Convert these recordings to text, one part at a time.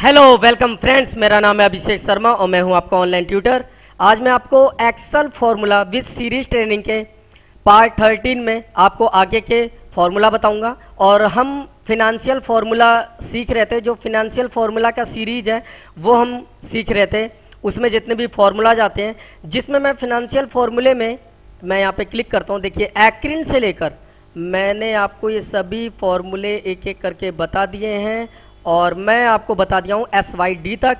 Hello welcome friends मेरा नाम है अभिषेक शर्मा और मैं हूँ आपका ऑनलाइन ट्यूटर आज मैं आपको excel formula with series training के पार्ट थर्टीन में आपको आगे के फॉर्मूला बताऊँगा और हम फिनेंशियल फार्मूला सीख रहे थे, जो फिनेंशियल फार्मूला का सीरीज़ है, वो हम सीख रहे थे। उसमें जितने भी फार्मूलाज आते हैं, जिसमें मैं फिनेंशियल फार्मूले में, मैं यहाँ पे क्लिक करता हूँ। देखिए एक्रिन से लेकर, मैंने आपको ये सभी फॉर्मूले एक एक करके बता दिए हैं। और मैं आपको बता दिया हूँ एस वाई डी तक।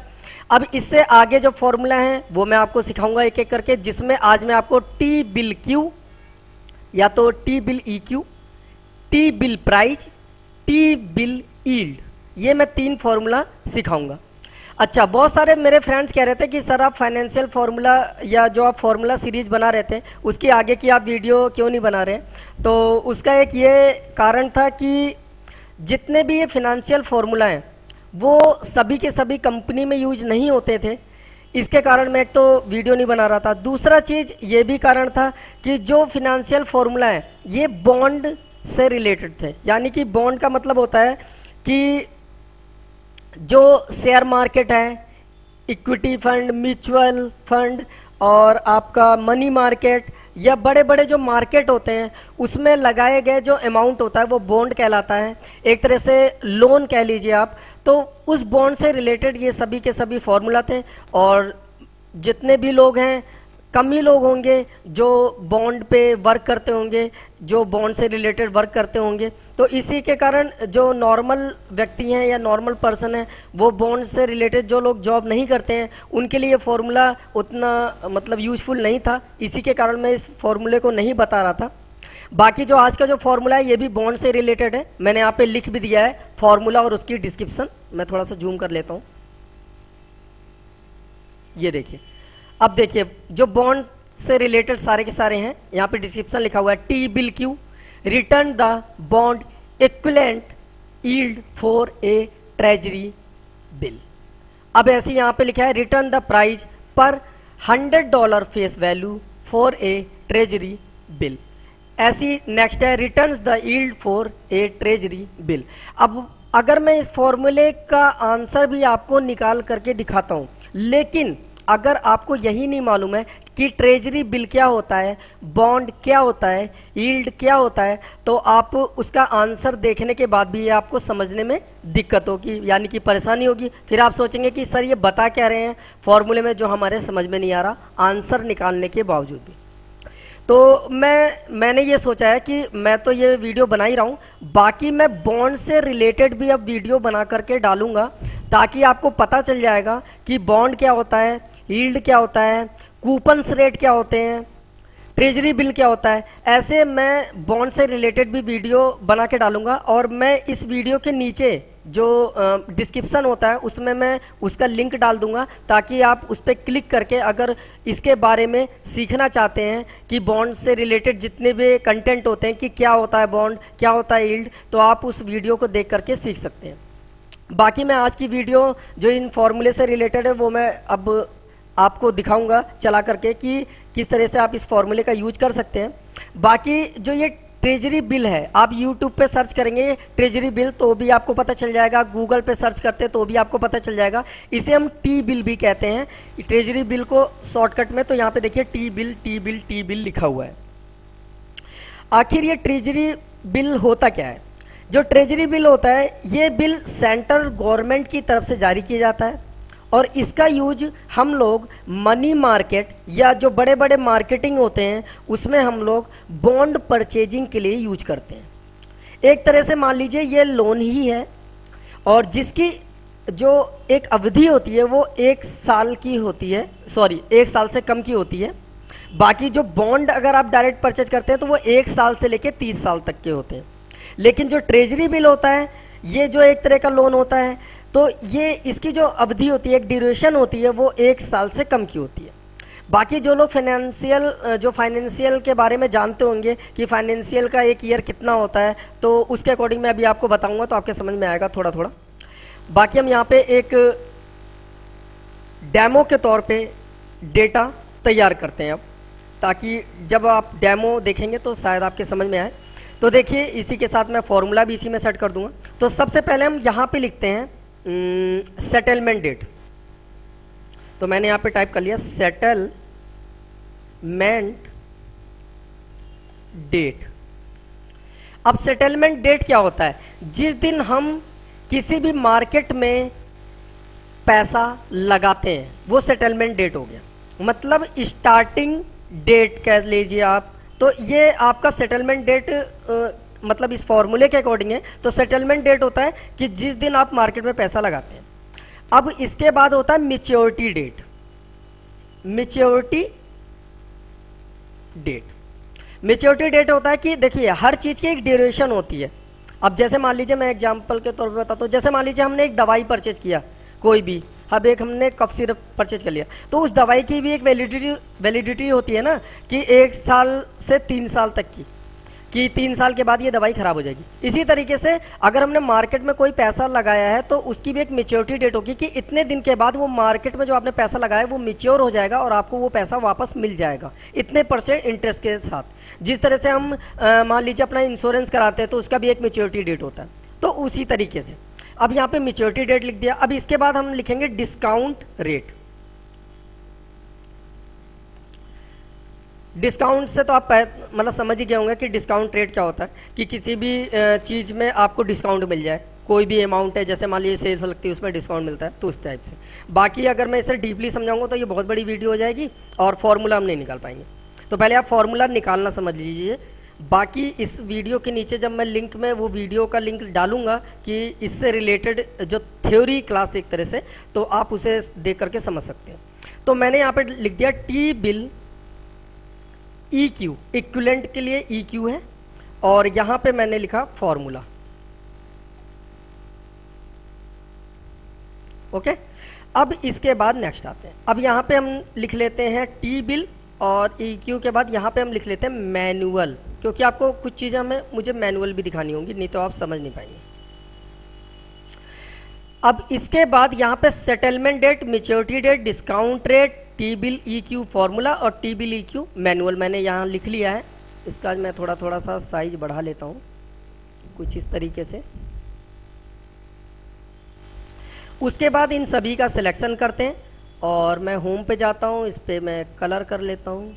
अब इससे आगे जो फॉर्मूला हैं, वो मैं आपको सिखाऊँगा एक एक करके, जिसमें आज मैं आपको टी बिल क्यू या तो T bill E Q T bill price T bill yield ये मैं तीन फॉर्मूला सिखाऊँगा। अच्छा बहुत सारे मेरे फ्रेंड्स कह रहे थे कि, सर, आप फाइनेंशियल फार्मूला या जो आप फार्मूला सीरीज़ बना रहे थे, उसके आगे की आप वीडियो क्यों नहीं बना रहे? तो उसका एक ये कारण था कि जितने भी ये फिनेंशियल फार्मूला हैं, वो सभी के सभी कंपनी में यूज़ नहीं होते थे। इसके कारण मैं एक तो वीडियो नहीं बना रहा था। दूसरा चीज़ ये भी कारण था कि जो फिनेंशियल फार्मूला है, ये बॉन्ड से रिलेटेड थे। यानी कि बॉन्ड का मतलब होता है कि जो शेयर मार्केट है इक्विटी फंड म्यूचुअल फंड और आपका मनी मार्केट या बड़े बड़े जो मार्केट होते हैं, उसमें लगाए गए जो अमाउंट होता है, वो बॉन्ड कहलाता है। एक तरह से लोन कह लीजिए आप। तो उस बॉन्ड से रिलेटेड ये सभी के सभी फॉर्मूला थे और जितने भी लोग हैं, कम ही लोग होंगे जो बॉन्ड पे वर्क करते होंगे, जो बॉन्ड से रिलेटेड वर्क करते होंगे। तो इसी के कारण जो नॉर्मल व्यक्ति हैं या नॉर्मल पर्सन है, वो बॉन्ड से रिलेटेड जो लोग जॉब नहीं करते हैं, उनके लिए फॉर्मूला उतना मतलब यूजफुल नहीं था। इसी के कारण मैं इस फॉर्मूले को नहीं बता रहा था। बाकी जो आज का जो फॉर्मूला है, ये भी बॉन्ड से रिलेटेड है। मैंने यहाँ पे लिख भी दिया है फॉर्मूला और उसकी डिस्क्रिप्शन मैं थोड़ा सा जूम कर लेता हूँ। ये देखिए। अब देखिए, जो बॉन्ड से रिलेटेड सारे के सारे हैं, यहाँ पे डिस्क्रिप्शन लिखा हुआ है T bill Q return the bond equivalent yield for a treasury bill अब ऐसे यहाँ पे लिखा है return the price per hundred dollar face value for a treasury bill ऐसी नेक्स्ट है return the yield for a treasury bill अब अगर मैं इस फॉर्मूले का आंसर भी आपको निकाल करके दिखाता हूँ, लेकिन अगर आपको यही नहीं मालूम है कि ट्रेजरी बिल क्या होता है, बॉन्ड क्या होता है ईल्ड क्या होता है तो आप उसका आंसर देखने के बाद भी ये आपको समझने में दिक्कत होगी, यानी कि परेशानी होगी। फिर आप सोचेंगे कि सर ये बता क्या रहे हैं? फॉर्मूले में जो हमारे समझ में नहीं आ रहा, आंसर निकालने के बावजूद भी। तो मैं, मैंने ये सोचा है कि मैं तो ये वीडियो बना ही रहा हूँ, बाकी मैं बॉन्ड से रिलेटेड भी अब वीडियो बना करके डालूँगा, ताकि आपको पता चल जाएगा कि बॉन्ड क्या होता है ईल्ड क्या होता है कूपन्स रेट क्या होते हैं? ट्रेजरी बिल क्या होता है? ऐसे मैं बॉन्ड से रिलेटेड भी वीडियो बना के डालूँगा और मैं इस वीडियो के नीचे जो डिस्क्रिप्शन होता है, उसमें मैं उसका लिंक डाल दूँगा ताकि आप उस पर क्लिक करके अगर इसके बारे में सीखना चाहते हैं कि बॉन्ड से रिलेटेड जितने भी कंटेंट होते हैं कि क्या होता है बॉन्ड, क्या होता है ईल्ड तो आप उस वीडियो को देख करके सीख सकते हैं। बाकी मैं आज की वीडियो जो इन फॉर्मूले से रिलेटेड है, वो मैं अब आपको दिखाऊँगा चला करके कि किस तरह से आप इस फॉर्मूले का यूज़ कर सकते हैं। बाकी जो ये ट्रेजरी बिल है, आप यूट्यूब पे सर्च करेंगे ट्रेजरी बिल तो भी आपको पता चल जाएगा। गूगल पे सर्च करते तो भी आपको पता चल जाएगा। इसे हम टी बिल भी कहते हैं। ट्रेजरी बिल को शॉर्टकट में तो यहाँ पे देखिए T bill T bill T bill लिखा हुआ है। आखिर ये ट्रेजरी बिल होता क्या है? जो ट्रेजरी बिल होता है, ये बिल सेंट्रल गवर्नमेंट की तरफ़ से जारी किया जाता है। और इसका यूज़ हम लोग मनी मार्केट या जो बड़े बड़े मार्केटिंग होते हैं, उसमें हम लोग बॉन्ड परचेजिंग के लिए यूज़ करते हैं। एक तरह से मान लीजिए ये लोन ही है और जिसकी जो एक अवधि होती है, वो एक साल की होती है सॉरी एक साल से कम की होती है। बाकी जो बॉन्ड अगर आप डायरेक्ट परचेज करते हैं तो वो एक साल से लेके तीस साल तक के होते हैं। लेकिन जो ट्रेजरी बिल होता है, ये जो एक तरह का लोन होता है तो ये, इसकी जो अवधि होती है, एक ड्यूरेशन होती है, वो एक साल से कम की होती है। बाकी जो लोग फाइनेंशियल जो फाइनेंशियल के बारे में जानते होंगे कि फाइनेंशियल का एक ईयर कितना होता है तो उसके अकॉर्डिंग मैं अभी आपको बताऊँगा तो आपके समझ में आएगा थोड़ा थोड़ा बाकी हम यहाँ पे एक डेमो के तौर पे डेटा तैयार करते हैं अब, ताकि जब आप डेमो देखेंगे तो शायद आपके समझ में आए। तो देखिए, इसी के साथ मैं फॉर्मूला भी इसी में सेट कर दूँगा। तो सबसे पहले हम यहाँ पे लिखते हैं सेटलमेंट डेट तो मैंने यहाँ पे टाइप कर लिया सेटलमेंट डेट अब सेटलमेंट डेट क्या होता है? जिस दिन हम किसी भी मार्केट में पैसा लगाते हैं, वो सेटलमेंट डेट हो गया। मतलब स्टार्टिंग डेट कह लीजिए आप तो ये आपका सेटलमेंट डेट मतलब इस फॉर्मूले के अकॉर्डिंग है तो सेटलमेंट डेट होता है कि जिस दिन आप मार्केट में पैसा लगाते हैं। अब इसके बाद होता है maturity date maturity date maturity date होता है कि देखिए, हर चीज़ की एक ड्यूरेशन होती है। अब जैसे मान लीजिए, मैं एग्ज़ाम्पल के तौर पर बताता हूँ, जैसे मान लीजिए हमने एक दवाई परचेज किया, कोई भी, अब एक हमने कफ सिरप परचेज कर लिया तो उस दवाई की भी एक वैलिडिटी वैलिडिटी होती है ना, कि एक साल से तीन साल तक की। कि तीन साल के बाद ये दवाई खराब हो जाएगी। इसी तरीके से अगर हमने मार्केट में कोई पैसा लगाया है तो उसकी भी एक मेच्योरिटी डेट होगी कि इतने दिन के बाद वो मार्केट में जो आपने पैसा लगाया, वो मेच्योर हो जाएगा और आपको वो पैसा वापस मिल जाएगा। इतने परसेंट इंटरेस्ट के साथ। जिस तरह से हम मान लीजिए अपना इंश्योरेंस कराते हैं तो उसका भी एक मेच्योरिटी डेट होता है। तो उसी तरीके से। अब यहाँ पे मेच्योरिटी डेट लिख दिया। अब इसके बाद हम लिखेंगे डिस्काउंट रेट डिस्काउंट से तो आप मतलब समझ ही गए होंगे कि डिस्काउंट रेट क्या होता है, कि किसी भी चीज़ में आपको डिस्काउंट मिल जाए। कोई भी अमाउंट है, जैसे मान लीजिए सेल्स लगती है, उसमें डिस्काउंट मिलता है तो उस टाइप से। बाकी अगर मैं इसे डीपली समझाऊँगा तो ये बहुत बड़ी वीडियो हो जाएगी और फॉर्मूला हम नहीं निकाल पाएँगे। तो पहले आप फॉर्मूला निकालना समझ लीजिए। बाकी इस वीडियो के नीचे जब मैं लिंक में वो वीडियो का लिंक डालूँगा कि इससे रिलेटेड जो थ्योरी क्लास एक तरह से तो आप उसे देख करके समझ सकते हैं। तो मैंने यहाँ पर लिख दिया T bill E Q equivalent के लिए ई क्यू है, और यहाँ पे मैंने लिखा फॉर्मूला ओके अब इसके बाद नेक्स्ट आते हैं. अब यहाँ पे हम लिख लेते हैं टी बिल और ई क्यू के बाद यहाँ पे हम लिख लेते हैं मैनुअल क्योंकि आपको कुछ चीज़ें हमें, मुझे मैनुअल भी दिखानी होंगी, नहीं तो आप समझ नहीं पाएँगे. अब इसके बाद यहाँ पे settlement date maturity date discount rate T bill E Q formula और T bill E Q manual मैंने यहाँ लिख लिया है। इसका मैं थोड़ा थोड़ा सा साइज़ बढ़ा लेता हूँ, कुछ इस तरीके से। उसके बाद इन सभी का सिलेक्शन करते हैं और मैं होम पे जाता हूँ, इस पर मैं कलर कर लेता हूँ।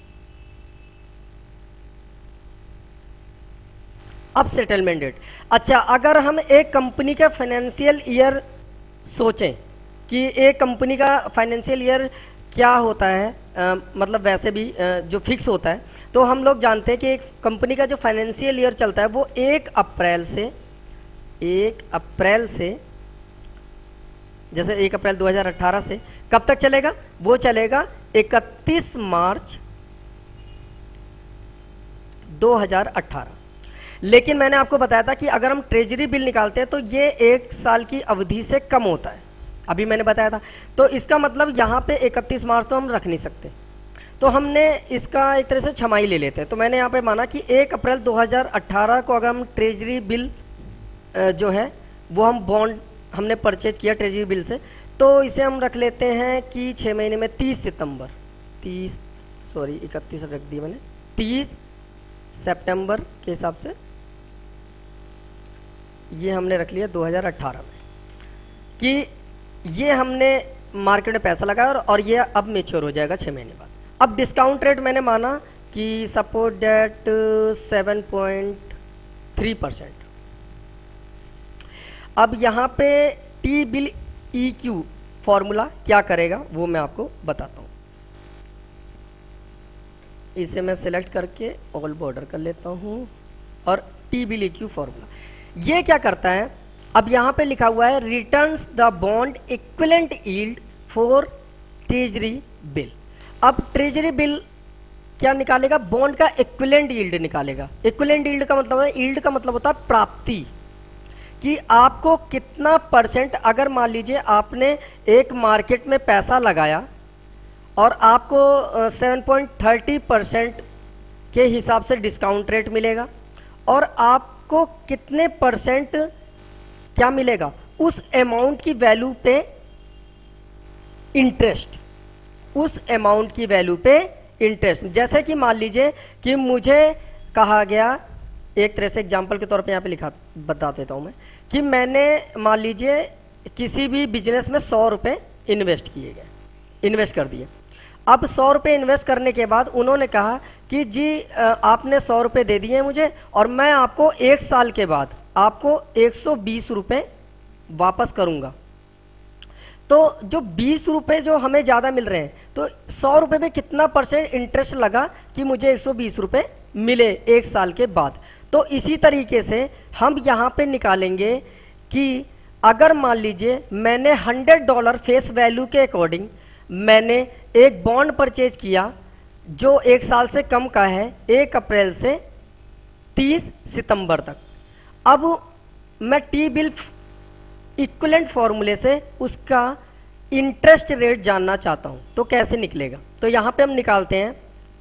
अब सेटलमेंट डेट अच्छा अगर हम एक कंपनी का फाइनेंशियल ईयर सोचें कि एक कंपनी का फाइनेंशियल ईयर क्या होता है आ, मतलब वैसे भी आ, जो फिक्स होता है तो हम लोग जानते हैं कि एक कंपनी का जो फाइनेंशियल ईयर चलता है वो एक अप्रैल से एक अप्रैल से जैसे एक अप्रैल 2018 से कब तक चलेगा? वो चलेगा 31 मार्च 2018 लेकिन मैंने आपको बताया था कि अगर हम ट्रेजरी बिल निकालते हैं तो ये एक साल की अवधि से कम होता है। अभी मैंने बताया था। तो इसका मतलब यहाँ पे 31 मार्च तो हम रख नहीं सकते। तो हमने इसका एक तरह से छमाई ले लेते हैं। तो मैंने यहाँ पे माना कि 1 अप्रैल 2018 को अगर हम ट्रेजरी बिल जो है, वो हम बॉन्ड हमने परचेज किया ट्रेजरी बिल से तो इसे हम रख लेते हैं कि छः महीने में 30 सितंबर। 30 सॉरी, इकतीस रख दी मैंने। तीस सेप्टेम्बर के हिसाब से ये हमने रख लिया 2018 में। कि ये हमने मार्केट में पैसा लगाया और, ये अब मेच्योर हो जाएगा छः महीने बाद। अब डिस्काउंट रेट मैंने माना कि support date seven point three percent अब यहाँ पे T bill E Q formula क्या करेगा वो मैं आपको बताता हूँ। इसे मैं सिलेक्ट करके ऑल बॉर्डर कर लेता हूँ और T bill E Q formula ये क्या करता है अब यहाँ पे लिखा हुआ है return the bond equivalent yield for treasury bill अब ट्रेजरी बिल क्या निकालेगा? बॉन्ड का इक्विलेंट ईल्ड निकालेगा. इक्विलेंट ईल्ड का मतलब है ईल्ड का मतलब होता है प्राप्ति. कि आपको कितना परसेंट अगर मान लीजिए आपने एक मार्केट में पैसा लगाया और आपको 7.30 परसेंट के हिसाब से डिस्काउंट रेट मिलेगा और आपको कितने परसेंट क्या मिलेगा? उस अमाउंट की वैल्यू पे इंटरेस्ट उस अमाउंट की वैल्यू पे इंटरेस्ट जैसे कि मान लीजिए कि मुझे कहा गया, एक तरह से एग्ज़ाम्पल के तौर पे यहाँ पे लिखा, बता देता हूँ मैं, कि मैंने मान लीजिए किसी भी बिज़नेस में सौ रुपये इन्वेस्ट किए गए इन्वेस्ट कर दिए। अब सौ रुपये इन्वेस्ट करने के बाद उन्होंने कहा कि जी आपने सौ रुपये दे दिए मुझे और मैं आपको एक साल के बाद आपको एक सौ वापस करूँगा। तो जो बीस रुपये जो हमें ज़्यादा मिल रहे हैं तो सौ रुपये में कितना परसेंट इंटरेस्ट लगा कि मुझे एक सौ बीस रुपये मिले एक साल के बाद? तो इसी तरीके से हम यहाँ पे निकालेंगे कि अगर मान लीजिए मैंने 100 डॉलर फेस वैल्यू के अकॉर्डिंग मैंने एक बॉन्ड परचेज किया, जो एक साल से कम का है, एक अप्रैल से 30 सितंबर तक। अब मैं टी बिल इक्वलेंट फॉर्मूले से उसका इंटरेस्ट रेट जानना चाहता हूँ। तो कैसे निकलेगा? तो यहाँ पे हम निकालते हैं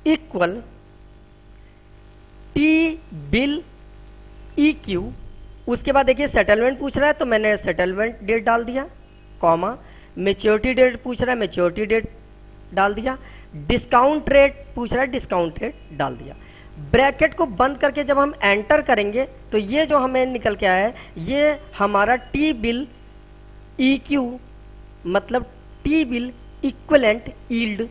equal T bill E Q उसके बाद देखिए सेटलमेंट पूछ रहा है तो मैंने सेटलमेंट डेट डाल दिया कॉमा मेच्योरिटी डेट पूछ रहा है मेच्योरिटी डेट डाल दिया डिस्काउंट रेट पूछ रहा है डिस्काउंट रेट डाल दिया। ब्रैकेट को बंद करके जब हम एंटर करेंगे तो ये जो हमें निकल के आया है, ये हमारा टी बिल ई क्यू मतलब टी बिल इक्वलेंट ईल्ड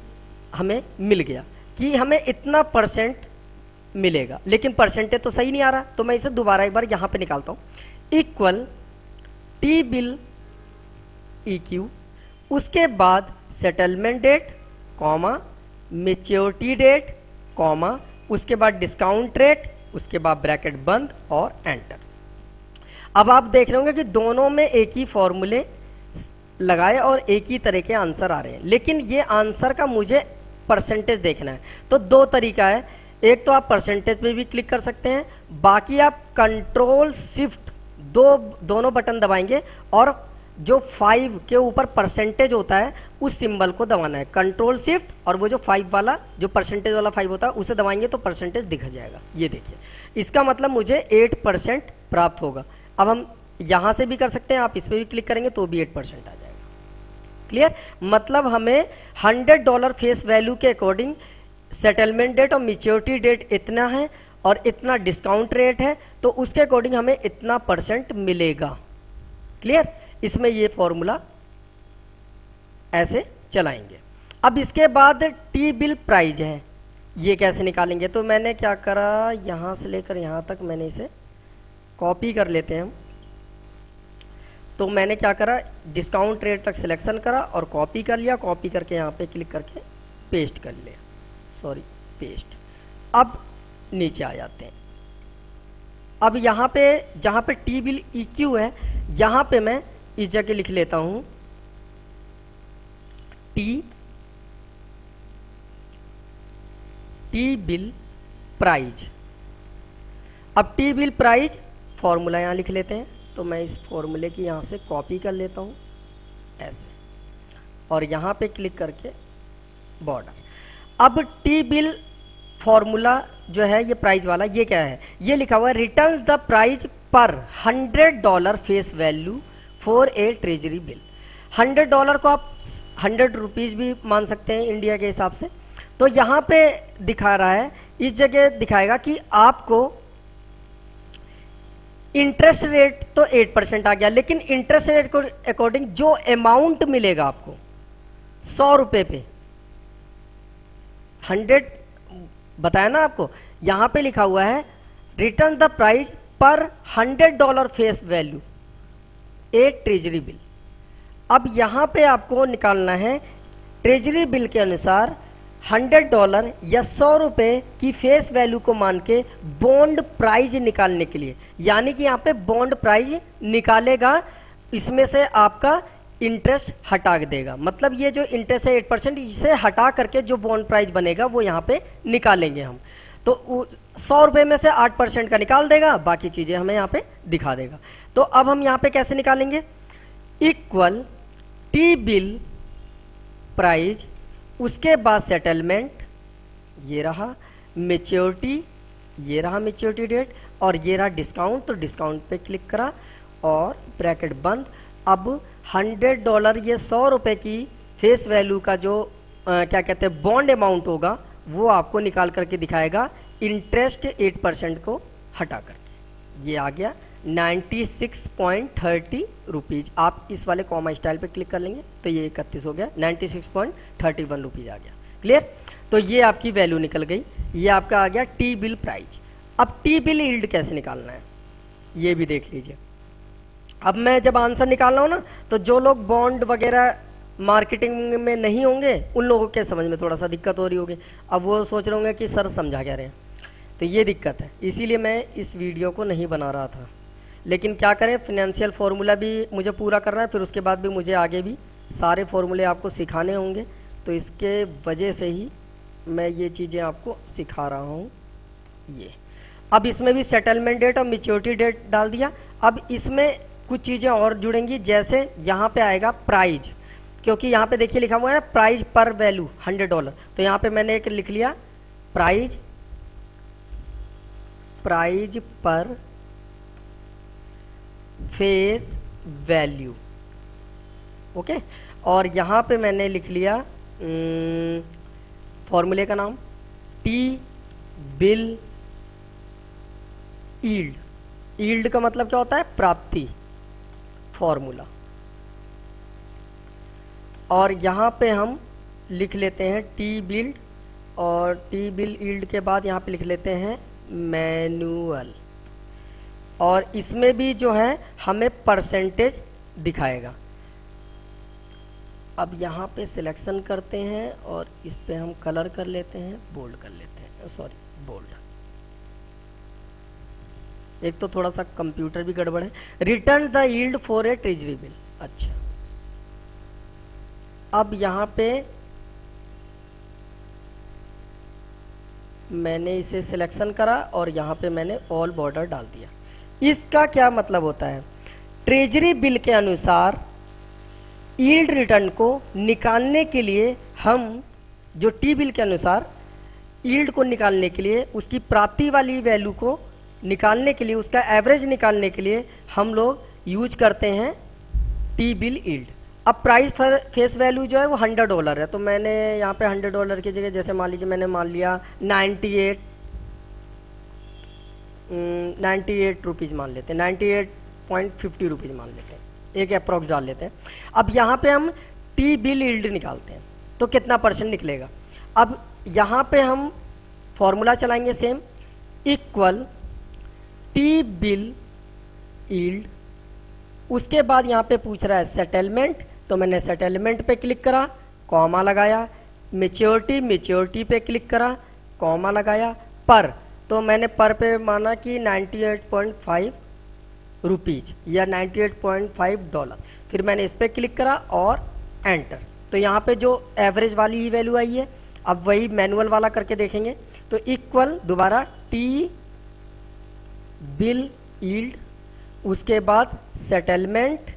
हमें मिल गया कि हमें इतना परसेंट मिलेगा। लेकिन परसेंटेज तो सही नहीं आ रहा तो मैं इसे दोबारा एक बार यहाँ पे निकालता हूँ। Equal T bill E Q उसके बाद settlement date comma maturity date comma उसके बाद डिस्काउंट रेट उसके बाद ब्रैकेट बंद और एंटर अब आप देख रहे होंगे कि दोनों में एक ही फॉर्मूले लगाए और एक ही तरह के आंसर आ रहे हैं। लेकिन ये आंसर का मुझे परसेंटेज देखना है। तो दो तरीका है। एक तो आप परसेंटेज पे भी क्लिक कर सकते हैं। बाकी आप कंट्रोल शिफ्ट दो, दोनों बटन दबाएँगे और जो फाइव के ऊपर परसेंटेज होता है, उस सिंबल को दबाना है। कंट्रोल शिफ्ट और वो जो फाइव वाला, जो परसेंटेज वाला फाइव होता है, उसे दबाएँगे तो परसेंटेज दिख जाएगा। ये देखिए। इसका मतलब मुझे एट परसेंट प्राप्त होगा। अब हम यहाँ से भी कर सकते हैं, आप इस पर भी क्लिक करेंगे तो भी एट परसेंट आ जाएगा। क्लियर मतलब हमें हंड्रेड डॉलर फेस वैल्यू के अकॉर्डिंग सेटलमेंट डेट और मिच्योरिटी डेट इतना है और इतना डिस्काउंट रेट है तो उसके अकॉर्डिंग हमें इतना परसेंट मिलेगा। क्लियर इसमें ये फॉर्मूला ऐसे चलाएँगे। अब इसके बाद टी बिल प्राइज है। ये कैसे निकालेंगे? तो मैंने क्या करा? यहाँ से लेकर यहाँ तक मैंने इसे कॉपी कर लेते हैं हम। तो मैंने क्या करा? डिस्काउंट रेट तक सिलेक्शन करा और कॉपी कर लिया। कॉपी करके यहाँ पे क्लिक करके पेस्ट कर लिया। सॉरी पेस्ट अब नीचे आ जाते हैं। अब यहाँ पे, जहाँ पे टी बिल ईक्यू है, यहाँ पे मैं इस जगह लिख लेता हूँ। टी टी बिल प्राइज अब टी बिल प्राइज फॉर्मूला यहाँ लिख लेते हैं तो मैं इस फॉर्मूले की यहाँ से कॉपी कर लेता हूँ, ऐसे। और यहाँ पे क्लिक करके बॉर्डर अब टी बिल फॉर्मूला जो है, ये प्राइस वाला, ये क्या है? ये लिखा हुआ है return the price per hundred dollar face value for a treasury bill. Hundred dollar को आप हंड्रेड रुपीज़ भी मान सकते हैं इंडिया के हिसाब से। तो यहाँ पे दिखा रहा है, इस जगह दिखाएगा कि आपको इंटरेस्ट रेट तो एट परसेंट आ गया, लेकिन इंटरेस्ट रेट को अकॉर्डिंग जो अमाउंट मिलेगा आपको, सौ रुपए पे। हंड्रेड, बताया ना आपको, यहाँ पे लिखा हुआ है return the price per hundred dollar face value एक ट्रेजरी बिल। अब यहाँ पे आपको निकालना है, ट्रेजरी बिल के अनुसार 100 डॉलर या सौ रुपये की फेस वैल्यू को मान के बॉन्ड प्राइज निकालने के लिए। यानी कि यहाँ पे बॉन्ड प्राइज निकालेगा, इसमें से आपका इंटरेस्ट हटा देगा। मतलब ये जो इंटरेस्ट है, एट परसेंट, इसे हटा करके जो बॉन्ड प्राइज बनेगा, वो यहाँ पे निकालेंगे हम। तो सौ रुपए में से आठ परसेंट का निकाल देगा बाकी चीज़ें हमें यहाँ पे दिखा देगा। तो अब हम यहाँ पे कैसे निकालेंगे? इक्वल टी बिल प्राइज उसके बाद सेटलमेंट ये रहा। मेच्योरिटी ये रहा मेच्योरिटी डेट और ये रहा डिस्काउंट तो डिस्काउंट पे क्लिक करा और ब्रैकेट बंद। अब हंड्रेड डॉलर ये सौ रुपए की फेस वैल्यू का जो आ, क्या कहते हैं बॉन्ड अमाउंट होगा वो आपको निकाल करके दिखाएगा इंटरेस्ट एट परसेंट को हटा करके। ये आ गया ninety six point thirty rupees आप इस वाले कॉमा स्टाइल पे क्लिक कर लेंगे तो ये इकतीस हो गया ninety six point thirty one rupees आ गया। क्लियर तो ये आपकी वैल्यू निकल गई, ये आपका आ गया टी बिल प्राइज अब टी बिल ईल्ड कैसे निकालना है? ये भी देख लीजिए। अब मैं जब आंसर निकाल रहा हूँ ना तो जो लोग बॉन्ड वगैरह मार्केटिंग में नहीं होंगे, उन लोगों के समझ में थोड़ा सा दिक्कत हो रही होगी। अब वो सोच रहे होंगे कि सर समझा क्या रहे हैं। तो ये दिक्कत है। इसीलिए मैं इस वीडियो को नहीं बना रहा था। लेकिन क्या करें फिनेंशियल फार्मूला भी मुझे पूरा करना है, फिर उसके बाद भी मुझे आगे भी सारे फार्मूले आपको सिखाने होंगे। तो इसके वजह से ही मैं ये चीज़ें आपको सिखा रहा हूँ। ये। अब इसमें भी सेटलमेंट डेट और मिच्योरिटी डेट डाल दिया। अब इसमें कुछ चीज़ें और जुड़ेंगी, जैसे यहाँ पे आएगा प्राइज क्योंकि यहाँ पे देखिए लिखा हुआ है प्राइज पर वैल्यू हंड्रेड डॉलर तो यहाँ पे मैंने एक लिख लिया price price per face value okay और यहाँ पे मैंने लिख लिया फॉर्मूले का नाम टी बिल ईल्ड ईल्ड का मतलब क्या होता है? प्राप्ति. फॉर्मूला और यहाँ पे हम लिख लेते हैं टी बिल्ड और टी बिल ईल्ड के बाद यहाँ पे लिख लेते हैं मैनुअल और इसमें भी जो है, हमें परसेंटेज दिखाएगा। अब यहाँ पे सिलेक्शन करते हैं और इस पर हम कलर कर लेते हैं बोल्ड कर लेते हैं। सॉरी बोल्ड एक तो थोड़ा सा कंप्यूटर भी गड़बड़ है। Return the yield for a treasury bill अच्छा। अब यहाँ पे मैंने इसे सिलेक्शन करा और यहाँ पे मैंने ऑल बॉर्डर डाल दिया। इसका क्या मतलब होता है? ट्रेजरी बिल के अनुसार ईल्ड रिटर्न को निकालने के लिए हम जो टी बिल के अनुसार ईल्ड को निकालने के लिए, उसकी प्राप्ति वाली वैल्यू को निकालने के लिए, उसका एवरेज निकालने के लिए हम लोग यूज़ करते हैं टी बिल ईल्ड अब प्राइस फेस वैल्यू जो है वो हंड्रेड डॉलर है। तो मैंने यहाँ पे हंड्रेड डॉलर की जगह, जैसे मान लीजिए मैंने मान लिया ninety eight ninety eight rupees मान लेते हैं। Ninety eight point fifty rupees मान लेते हैं। एक अप्रॉक्स डाल लेते हैं। अब यहाँ पे हम टी बिल ईल्ड निकालते हैं। तो कितना परसेंट निकलेगा? अब यहाँ पे हम फॉर्मूला चलाएँगे same equal T bill yield उसके बाद यहाँ पे पूछ रहा है सेटलमेंट तो मैंने सेटलमेंट पे क्लिक करा कॉमा लगाया मेच्योरिटी मेच्योरिटी पे क्लिक करा कॉमा लगाया, पर तो मैंने पर पे माना कि 98.5 रुपीज़ या 98.5 डॉलर फिर मैंने इस पर क्लिक करा और एंटर तो यहाँ पे जो एवरेज वाली ही वैल्यू आई है, अब वही मैनुअल वाला करके देखेंगे। तो इक्वल दोबारा टी बिल ईल्ड उसके बाद settlement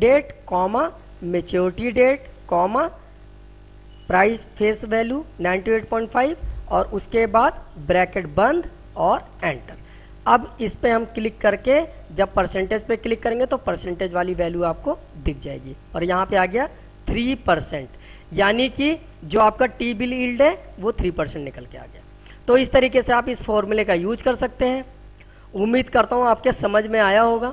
date comma maturity date comma price face value 98.5 और उसके बाद ब्रैकेट बंद और एंटर अब इस पे हम क्लिक करके जब परसेंटेज पे क्लिक करेंगे तो परसेंटेज वाली वैल्यू आपको दिख जाएगी। और यहाँ पे आ गया थ्री परसेंट यानी कि जो आपका टी बिल ईल्ड है, वो थ्री परसेंट निकल के आ गया। तो इस तरीके से आप इस फॉर्मूले का यूज़ कर सकते हैं। उम्मीद करता हूँ आपके समझ में आया होगा।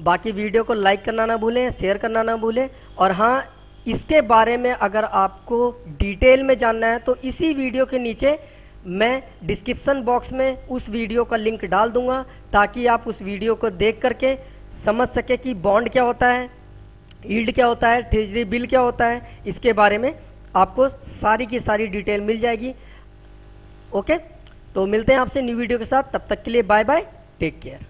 बाकी वीडियो को लाइक करना ना भूलें, शेयर करना ना भूलें। और हाँ इसके बारे में अगर आपको डिटेल में जानना है तो इसी वीडियो के नीचे मैं डिस्क्रिप्शन बॉक्स में उस वीडियो का लिंक डाल दूँगा, ताकि आप उस वीडियो को देख करके समझ सके कि बॉन्ड क्या होता है ईल्ड क्या होता है, ट्रेजरी बिल क्या होता है, इसके बारे में आपको सारी की सारी डिटेल मिल जाएगी। ओके? तो मिलते हैं आपसे न्यू वीडियो के साथ, तब तक के लिए बाय बाय, टेक केयर।